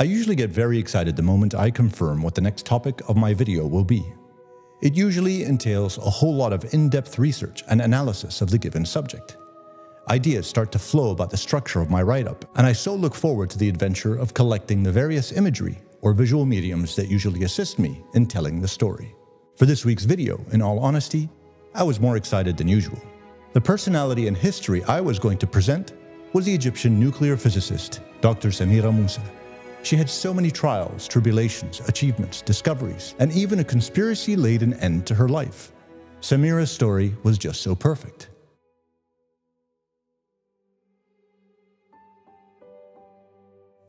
I usually get very excited the moment I confirm what the next topic of my video will be. It usually entails a whole lot of in-depth research and analysis of the given subject. Ideas start to flow about the structure of my write-up, and I so look forward to the adventure of collecting the various imagery or visual mediums that usually assist me in telling the story. For this week's video, in all honesty, I was more excited than usual. The personality and history I was going to present was the Egyptian nuclear physicist, Dr. Samira Musa. She had so many trials, tribulations, achievements, discoveries, and even a conspiracy laid an end to her life. Samira's story was just so perfect.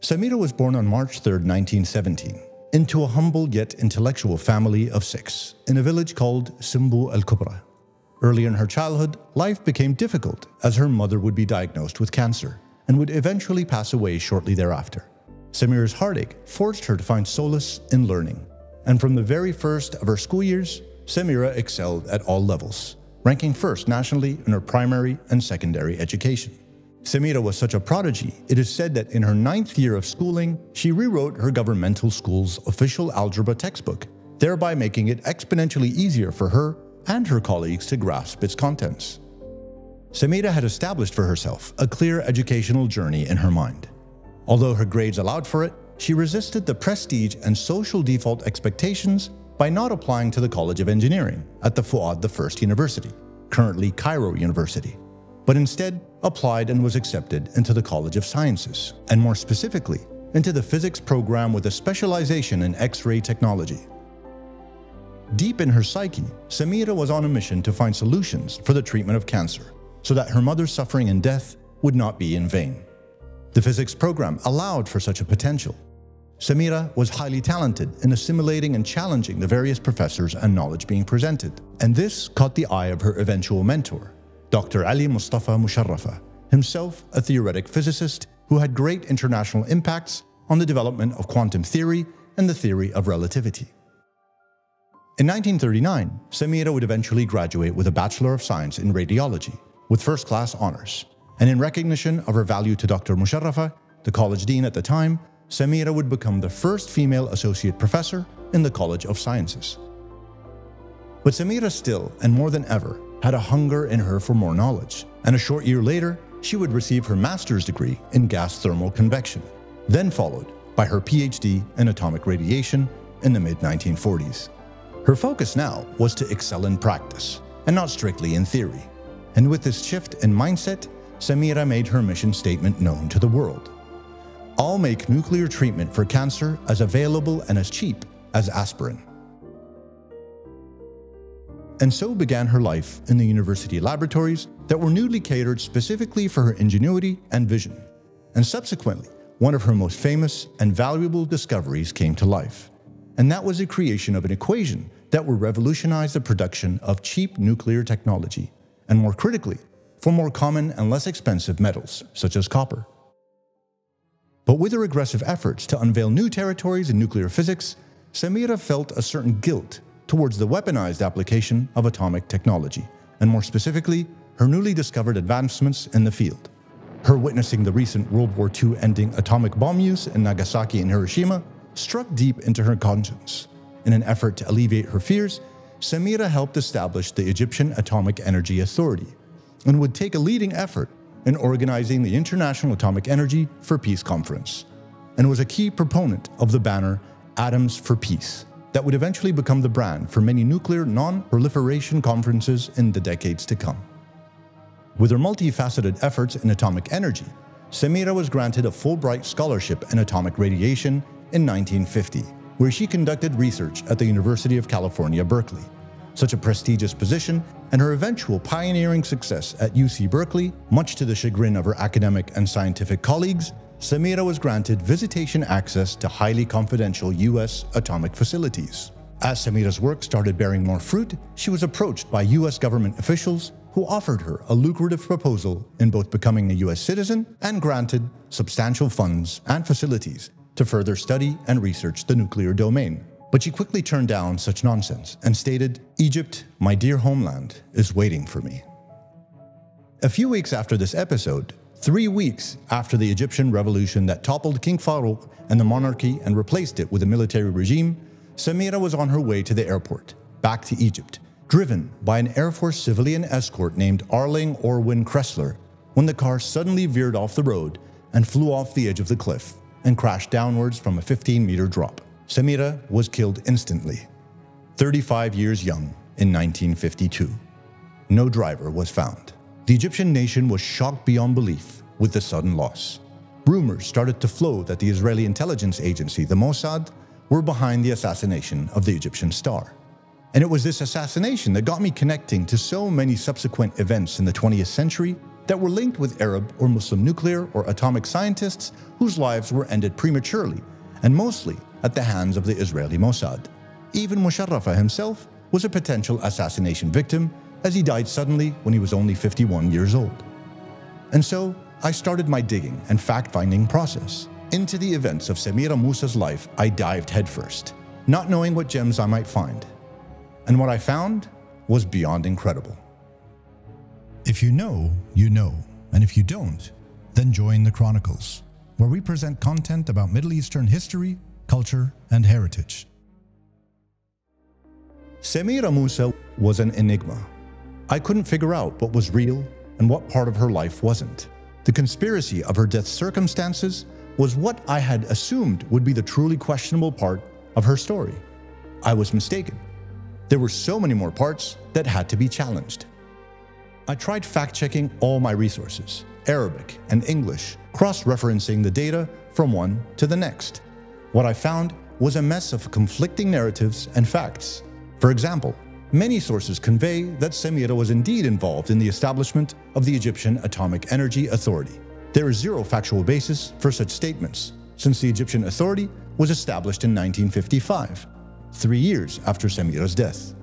Samira was born on March 3, 1917, into a humble yet intellectual family of six in a village called Simbu al Kubra. Early in her childhood, life became difficult as her mother would be diagnosed with cancer and would eventually pass away shortly thereafter. Samira's heartache forced her to find solace in learning, and from the very first of her school years, Samira excelled at all levels, ranking first nationally in her primary and secondary education. Samira was such a prodigy, it is said that in her ninth year of schooling, she rewrote her governmental school's official algebra textbook, thereby making it exponentially easier for her and her colleagues to grasp its contents. Samira had established for herself a clear educational journey in her mind. Although her grades allowed for it, she resisted the prestige and social default expectations by not applying to the College of Engineering at the Fuad I University, currently Cairo University, but instead applied and was accepted into the College of Sciences, and more specifically, into the physics program with a specialization in X-ray technology. Deep in her psyche, Samira was on a mission to find solutions for the treatment of cancer so that her mother's suffering and death would not be in vain. The physics program allowed for such a potential. Samira was highly talented in assimilating and challenging the various professors and knowledge being presented, and this caught the eye of her eventual mentor, Dr. Ali Mustafa Musharrafa, himself a theoretic physicist who had great international impacts on the development of quantum theory and the theory of relativity. In 1939, Samira would eventually graduate with a Bachelor of Science in Radiology, with first-class honors, and in recognition of her value to Dr. Musharrafa, the college dean at the time, Samira would become the first female associate professor in the College of Sciences. But Samira still, and more than ever, had a hunger in her for more knowledge, and a short year later, she would receive her master's degree in gas thermal convection, then followed by her PhD in atomic radiation in the mid-1940s. Her focus now was to excel in practice, and not strictly in theory. And with this shift in mindset, Samira made her mission statement known to the world. I'll make nuclear treatment for cancer as available and as cheap as aspirin. And so began her life in the university laboratories that were newly catered specifically for her ingenuity and vision. And subsequently, one of her most famous and valuable discoveries came to life. And that was the creation of an equation that would revolutionize the production of cheap nuclear technology, and more critically, for more common and less expensive metals, such as copper. But with her aggressive efforts to unveil new territories in nuclear physics, Samira felt a certain guilt towards the weaponized application of atomic technology, and more specifically, her newly discovered advancements in the field. Her witnessing the recent World War II ending atomic bomb use in Nagasaki and Hiroshima struck deep into her conscience. In an effort to alleviate her fears, Samira helped establish the Egyptian Atomic Energy Authority, and would take a leading effort in organizing the International Atomic Energy for Peace Conference, and was a key proponent of the banner Atoms for Peace that would eventually become the brand for many nuclear non-proliferation conferences in the decades to come. With her multifaceted efforts in atomic energy, Samira was granted a Fulbright Scholarship in Atomic Radiation in 1950, where she conducted research at the University of California, Berkeley, such a prestigious position, and her eventual pioneering success at UC Berkeley, much to the chagrin of her academic and scientific colleagues, Samira was granted visitation access to highly confidential US atomic facilities. As Samira's work started bearing more fruit, she was approached by US government officials who offered her a lucrative proposal in both becoming a US citizen and granted substantial funds and facilities to further study and research the nuclear domain. But she quickly turned down such nonsense and stated, Egypt, my dear homeland, is waiting for me. A few weeks after this episode, Three weeks after the Egyptian revolution that toppled King Farouk and the monarchy and replaced it with a military regime, Samira was on her way to the airport, back to Egypt, driven by an Air Force civilian escort named Arling Orwin Kressler, when the car suddenly veered off the road and flew off the edge of the cliff and crashed downwards from a 15 meter drop. Samira was killed instantly, 35 years young in 1952. No driver was found. The Egyptian nation was shocked beyond belief with the sudden loss. Rumors started to flow that the Israeli intelligence agency, the Mossad, were behind the assassination of the Egyptian star. And it was this assassination that got me connecting to so many subsequent events in the 20th century that were linked with Arab or Muslim nuclear or atomic scientists whose lives were ended prematurely and mostly at the hands of the Israeli Mossad. Even Musharrafa himself was a potential assassination victim as he died suddenly when he was only 51 years old. And so, I started my digging and fact finding process. Into the events of Samira Musa's life, I dived headfirst, not knowing what gems I might find. And what I found was beyond incredible. If you know, you know. And if you don't, then join the Chronicles, where we present content about Middle Eastern history, culture, and heritage. Samira Musa was an enigma I couldn't figure out what was real and what part of her life wasn't. The conspiracy of her death circumstances was what I had assumed would be the truly questionable part of her story. I was mistaken. There were so many more parts that had to be challenged. I tried fact checking all my resources, Arabic and English, cross referencing the data from one to the next. What I found was a mess of conflicting narratives and facts. For example, Many sources convey that Samira was indeed involved in the establishment of the Egyptian Atomic Energy Authority. There is zero factual basis for such statements, since the Egyptian authority was established in 1955, three years after Samira's death.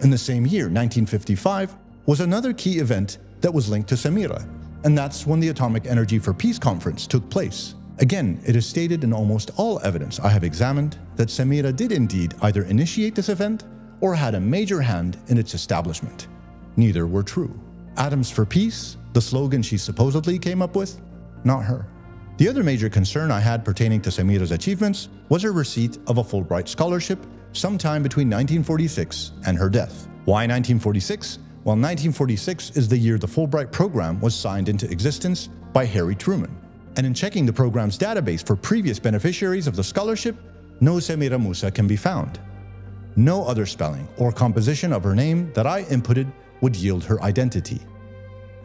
In the same year, 1955, was another key event that was linked to Samira, and that's when the Atomic Energy for Peace Conference took place. Again, it is stated in almost all evidence I have examined that Samira did indeed either initiate this event or had a major hand in its establishment. Neither were true. Atoms for Peace, the slogan she supposedly came up with, not her. The other major concern I had pertaining to Samira's achievements was her receipt of a Fulbright scholarship sometime between 1946 and her death. Why 1946? Well, 1946 is the year the Fulbright program was signed into existence by Harry Truman. And in checking the program's database for previous beneficiaries of the scholarship, no Samira Musa can be found. No other spelling or composition of her name that I inputted would yield her identity.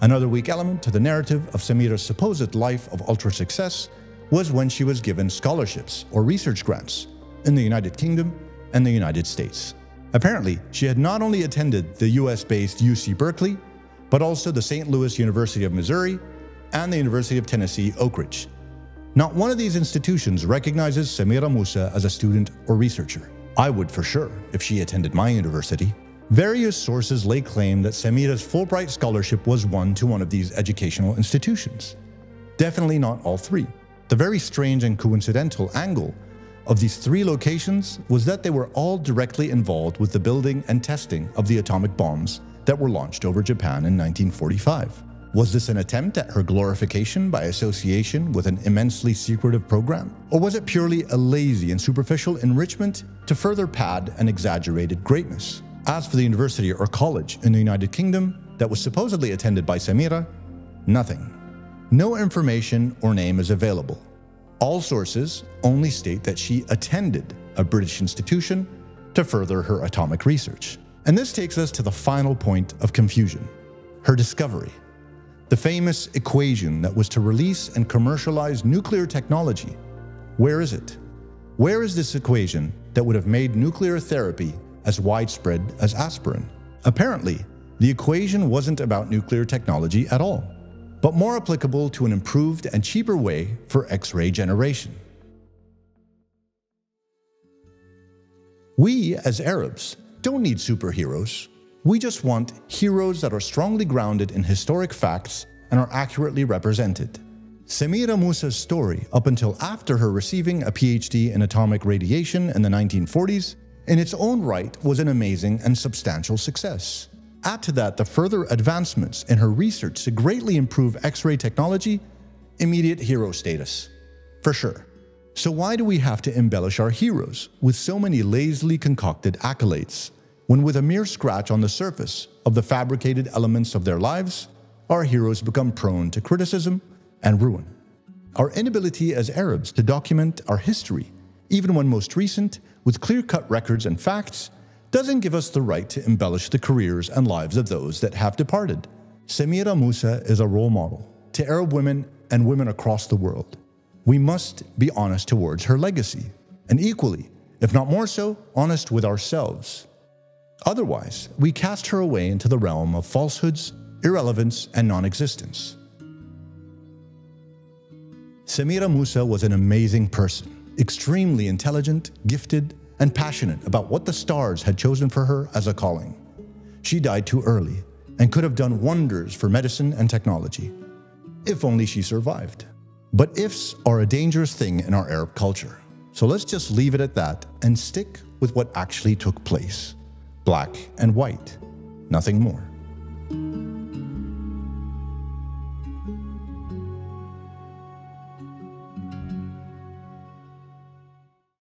Another weak element to the narrative of Samira's supposed life of ultra success was when she was given scholarships or research grants in the United Kingdom and the United States. Apparently, she had not only attended the US based UC Berkeley, but also the St. Louis University of Missouri and the University of Tennessee Oak Ridge. Not one of these institutions recognizes Samira Musa as a student or researcher. I would for sure if she attended my university. Various sources lay claim that Samira's Fulbright scholarship was won to one of these educational institutions. Definitely not all three. The very strange and coincidental angle of these three locations was that they were all directly involved with the building and testing of the atomic bombs that were launched over Japan in 1945. Was this an attempt at her glorification by association with an immensely secretive program? Or was it purely a lazy and superficial enrichment to further pad an exaggerated greatness? As for the university or college in the United Kingdom that was supposedly attended by Samira, nothing. No information or name is available. All sources only state that she attended a British institution to further her atomic research. And this takes us to the final point of confusion her discovery. The famous equation that was to release and commercialize nuclear technology. Where is it? Where is this equation that would have made nuclear therapy as widespread as aspirin? Apparently, the equation wasn't about nuclear technology at all, but more applicable to an improved and cheaper way for X ray generation. We, as Arabs, don't need superheroes. We just want heroes that are strongly grounded in historic facts and are accurately represented. Samira Musa's story, up until after her receiving a PhD in atomic radiation in the 1940s, in its own right was an amazing and substantial success. Add to that the further advancements in her research to greatly improve X ray technology, immediate hero status. For sure. So, why do we have to embellish our heroes with so many lazily concocted accolades, when with a mere scratch on the surface of the fabricated elements of their lives, our heroes become prone to criticism and ruin? Our inability as Arabs to document our history, even when most recent, with clear cut records and facts, doesn't give us the right to embellish the careers and lives of those that have departed. Samira Musa is a role model to Arab women and women across the world. We must be honest towards her legacy, and equally, if not more so, honest with ourselves. Otherwise, we cast her away into the realm of falsehoods, irrelevance, and non existence. Samira Musa was an amazing person, extremely intelligent, gifted, and passionate about what the stars had chosen for her as a calling. She died too early and could have done wonders for medicine and technology, if only she survived. But ifs are a dangerous thing in our Arab culture, so let's just leave it at that and stick with what actually took place black and white, nothing more.